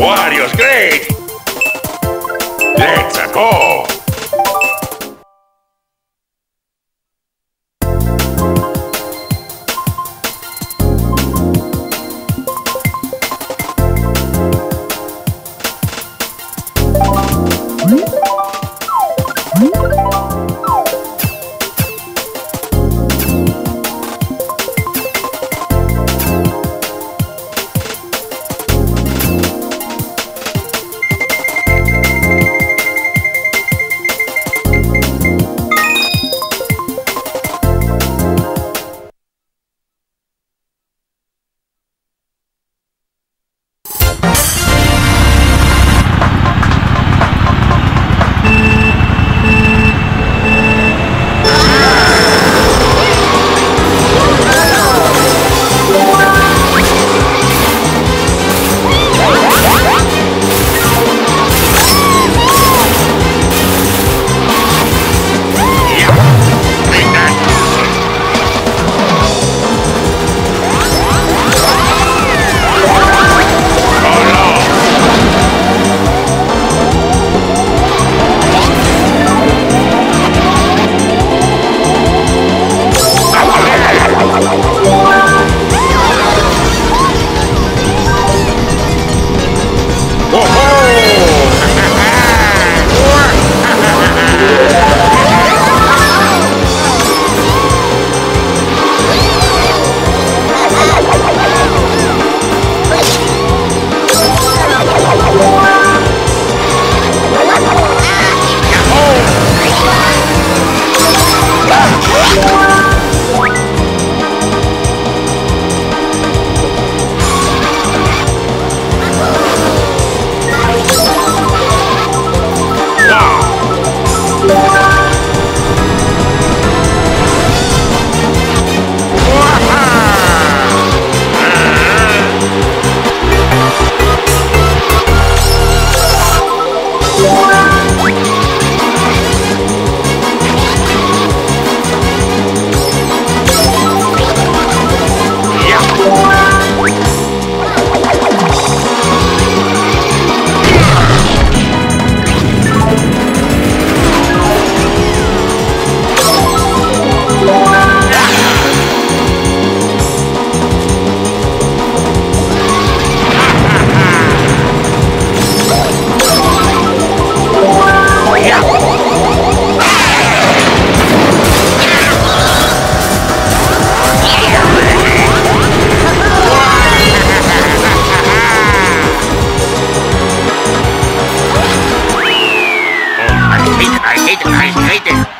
Wario's great! Let's go! Hey. there.